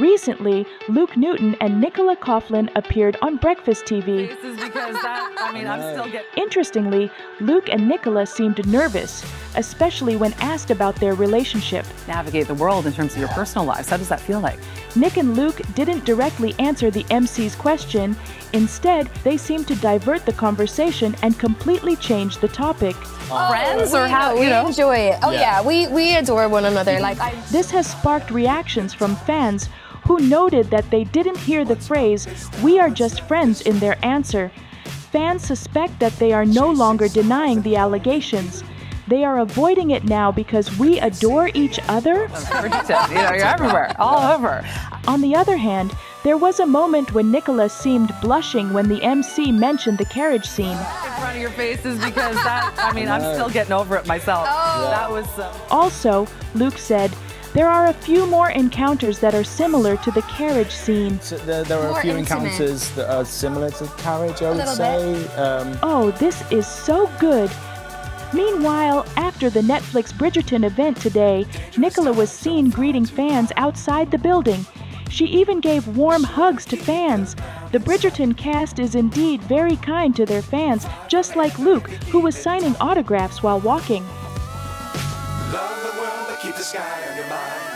Recently, Luke Newton and Nicola Coughlan appeared on Breakfast TV. This is because that, I mean, I'm still getting. Interestingly, Luke and Nicola seemed nervous, especially when asked about their relationship. Navigate the world in terms of your personal lives. How does that feel like? Nic and Luke didn't directly answer the MC's question. Instead, they seemed to divert the conversation and completely change the topic. Oh, Friends or how, know, you know? we enjoy it. Oh yeah, we we adore one another. Like I This has sparked reactions from fans who noted that they didn't hear the phrase, we are just friends, in their answer. Fans suspect that they are no longer denying the allegations. They are avoiding it now because we adore each other? Bridgerton, you know, you're everywhere, all over. On the other hand, there was a moment when Nicola seemed blushing when the MC mentioned the carriage scene. In front of your faces because that, I mean, I'm still getting over it myself. Oh. That was. Uh, Also, Luke said, there are a few more encounters that are similar to the carriage scene. So there, there are More a few intimate. encounters that are similar to carriage, I would say. Um, Oh, this is so good. Meanwhile, after the Netflix Bridgerton event today, Nicola was seen greeting fans outside the building. She even gave warm hugs to fans. The Bridgerton cast is indeed very kind to their fans, just like Luke, who was signing autographs while walking. Keep the sky on your mind.